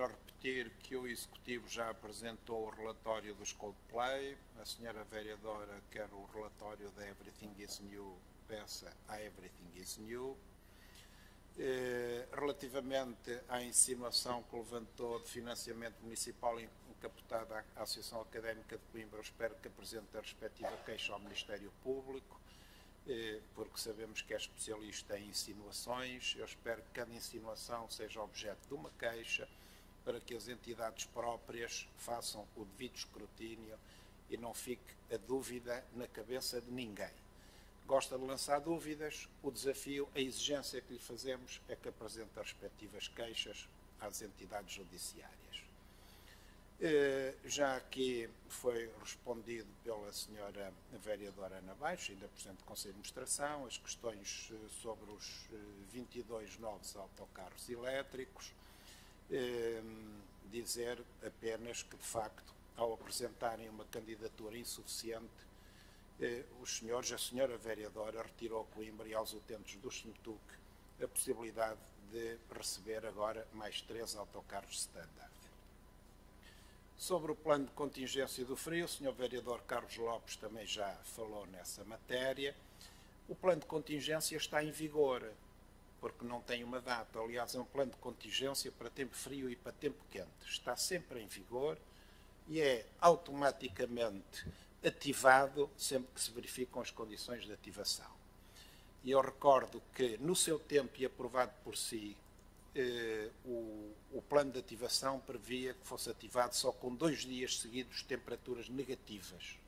a repetir que o Executivo já apresentou o relatório dos Coldplay. A senhora vereadora quer o relatório da Everything is New, peça a Everything is New. Eh, relativamente à insinuação que levantou de financiamento municipal encapotada à Associação Académica de Coimbra, espero que apresente a respectiva queixa ao Ministério Público, eh, porque sabemos que é especialista em insinuações. Eu espero que cada insinuação seja objeto de uma queixa para que as entidades próprias façam o devido escrutínio e não fique a dúvida na cabeça de ninguém. Gosta de lançar dúvidas, o desafio, a exigência que lhe fazemos é que apresente as respectivas queixas às entidades judiciárias. Eh, já aqui foi respondido pela senhora vereadora Ana Baixo, ainda Presidente do Conselho de Administração, as questões eh, sobre os 22 eh, novos autocarros elétricos, Ehm, dizer apenas que, de facto, ao apresentarem uma candidatura insuficiente, eh, os senhores, a senhora vereadora retirou a Coimbra e aos utentes do SMTUC a possibilidade de receber agora mais três autocarros standard. Sobre o plano de contingência do frio, o senhor vereador Carlos Lopes também já falou nessa matéria. O plano de contingência está em vigor porque não tem uma data. Aliás, é um plano de contingência para tempo frio e para tempo quente. Está sempre em vigor e é automaticamente ativado sempre que se verificam as condições de ativação. E eu recordo que, no seu tempo e aprovado por si, eh, o, o, plano de ativação previa que fosse ativado só com dois dias seguidos de temperaturas negativas.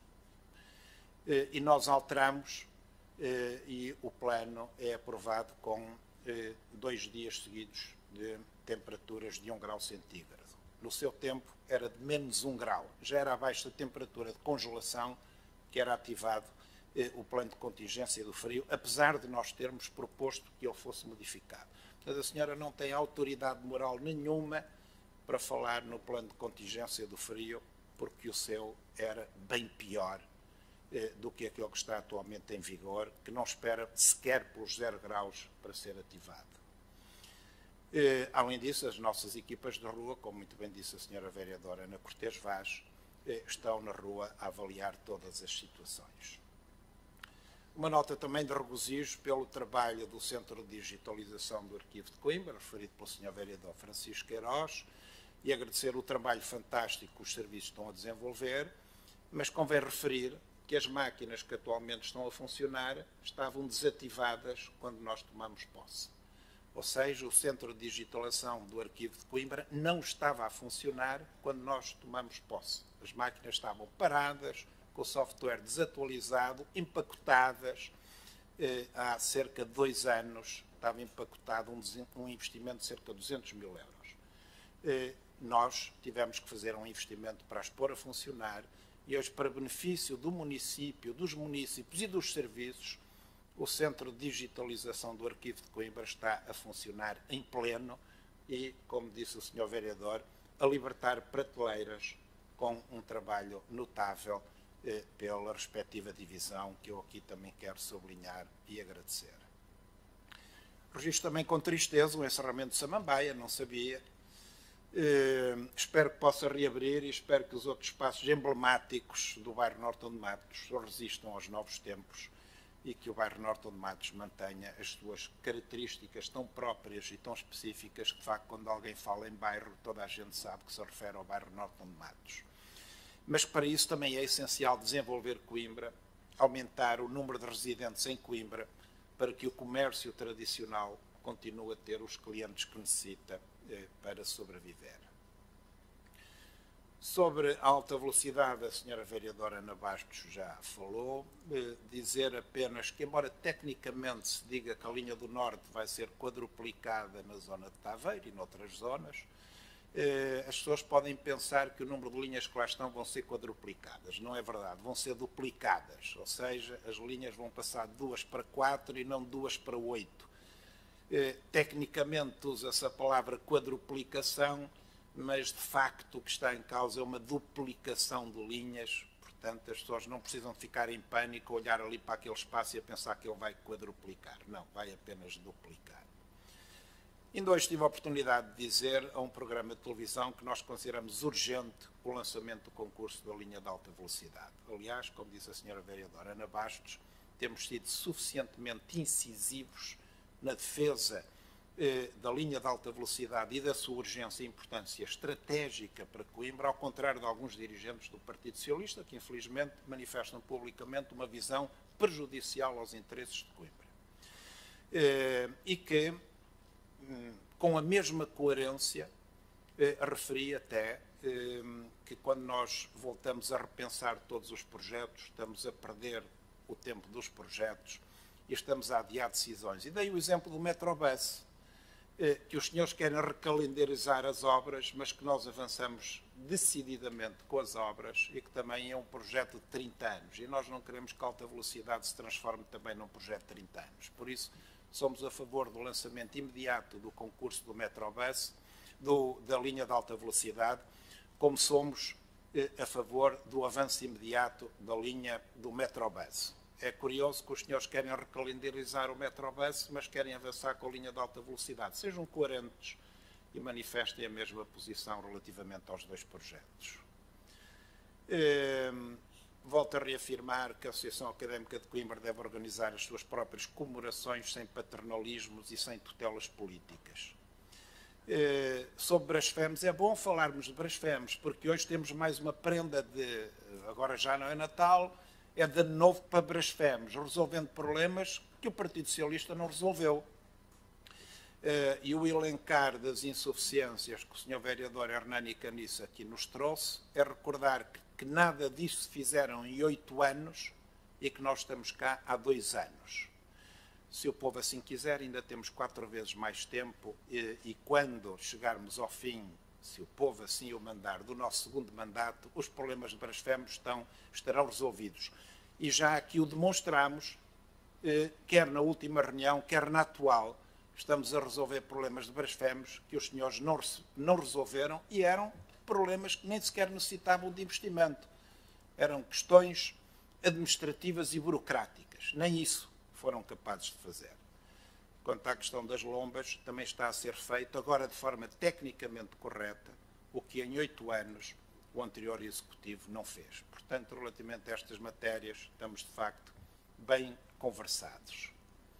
Eh, e nós alteramos eh, e o plano é aprovado com eh, dois dias seguidos de temperaturas de 1 grau centígrado. No seu tempo era de menos 1 grau, já era abaixo da temperatura de congelação que era ativado eh, o plano de contingência do frio, apesar de nós termos proposto que ele fosse modificado. Mas a senhora não tem autoridade moral nenhuma para falar no plano de contingência do frio, porque o seu era bem pior do que aquele que está atualmente em vigor, que não espera sequer pelos zero graus para ser ativado. Eh, além disso, as nossas equipas de rua, como muito bem disse a senhora vereadora Ana Cortês Vaz, eh, estão na rua a avaliar todas as situações. Uma nota também de regozijo pelo trabalho do Centro de Digitalização do Arquivo de Coimbra, referido pelo Sr. Vereador Francisco Queiroz, e agradecer o trabalho fantástico que os serviços estão a desenvolver, mas convém referir que as máquinas que atualmente estão a funcionar estavam desativadas quando nós tomamos posse. Ou seja, o centro de digitalização do arquivo de Coimbra não estava a funcionar quando nós tomamos posse. As máquinas estavam paradas, com o software desatualizado, empacotadas. Eh, há cerca de dois anos estava empacotado um, investimento de cerca de 200 mil euros. Eh, nós tivemos que fazer um investimento para as pôr a funcionar e hoje, para benefício do município, dos municípios e dos serviços, o Centro de Digitalização do Arquivo de Coimbra está a funcionar em pleno e, como disse o Sr. Vereador, a libertar prateleiras com um trabalho notável eh, pela respectiva divisão, que eu aqui também quero sublinhar e agradecer. Registro também com tristeza o encerramento de Samambaia, não sabia, Uh, espero que possa reabrir e espero que os outros espaços emblemáticos do bairro Norte de Matos resistam aos novos tempos e que o bairro Norte de Matos mantenha as suas características tão próprias e tão específicas que, de facto, quando alguém fala em bairro, toda a gente sabe que se refere ao bairro Norte de Matos. Mas para isso também é essencial desenvolver Coimbra, aumentar o número de residentes em Coimbra, para que o comércio tradicional continue a ter os clientes que necessita para sobreviver. Sobre a alta velocidade, a senhora vereadora Ana Bastos já falou. Eh, dizer apenas que, embora tecnicamente se diga que a linha do Norte vai ser quadruplicada na zona de Taveiro e noutras zonas, eh, as pessoas podem pensar que o número de linhas que lá estão vão ser quadruplicadas. Não é verdade, vão ser duplicadas, ou seja, as linhas vão passar de duas para quatro e não duas para oito eh, tecnicamente usa-se a palavra quadruplicação, mas de facto o que está em causa é uma duplicação de linhas, portanto as pessoas não precisam ficar em pânico, olhar ali para aquele espaço e pensar que ele vai quadruplicar. Não, vai apenas duplicar. Ainda hoje tive a oportunidade de dizer a um programa de televisão que nós consideramos urgente o lançamento do concurso da linha de alta velocidade. Aliás, como disse a senhora vereadora Ana Bastos, temos sido suficientemente incisivos na defesa eh, da linha de alta velocidade e da sua urgência e importância estratégica para Coimbra, ao contrário de alguns dirigentes do Partido Socialista, que infelizmente manifestam publicamente uma visão prejudicial aos interesses de Coimbra. Eh, e que, hum, com a mesma coerência, eh, referi até que quando nós voltamos a repensar todos os projetos, estamos a perder o tempo dos projetos e estamos a adiar decisões. E dei o exemplo do Metrobus, eh, que os senhores querem recalendarizar as obras, mas que nós avançamos decididamente com as obras e que também é um projeto de 30 anos. E nós não queremos que a alta velocidade se transforme também num projeto de 30 anos. Por isso, somos a favor do lançamento imediato do concurso do Metrobus, do, da linha de alta velocidade, como somos eh, a favor do avanço imediato da linha do Metrobus. É curioso que os senhores querem recalendarizar o Metrobus, mas querem avançar com a linha de alta velocidade. Sejam coerentes e manifestem a mesma posição relativamente aos dois projetos. Ehm, volto a reafirmar que a Associação Académica de Coimbra deve organizar as suas próprias comemorações sem paternalismos e sem tutelas políticas. Eh, sobre Brasfemes, é bom falarmos de Brasfemes, porque hoje temos mais uma prenda de, agora já não é Natal, é de novo para Brasfemes, resolvendo problemas que o Partido Socialista não resolveu. Uh, e o elencar das insuficiências que o Sr. Vereador Hernani Caniça aqui nos trouxe é recordar que, que nada disso fizeram em oito anos e que nós estamos cá há dois anos. Se o povo assim quiser, ainda temos quatro vezes mais tempo e, e quando chegarmos ao fim se o povo assim o mandar, do nosso segundo mandato, os problemas de Brasfemos estão, estarão resolvidos. E já aqui o demonstramos, eh, quer na última reunião, quer na atual, estamos a resolver problemas de Brasfemos que os senhores não, não resolveram e eram problemas que nem sequer necessitavam de investimento. Eram questões administrativas e burocráticas. Nem isso foram capazes de fazer. Quanto à questão das lombas, também está a ser feito, agora de forma tecnicamente correta, o que em oito anos o anterior Executivo não fez. Portanto, relativamente a estas matérias, estamos de facto bem conversados.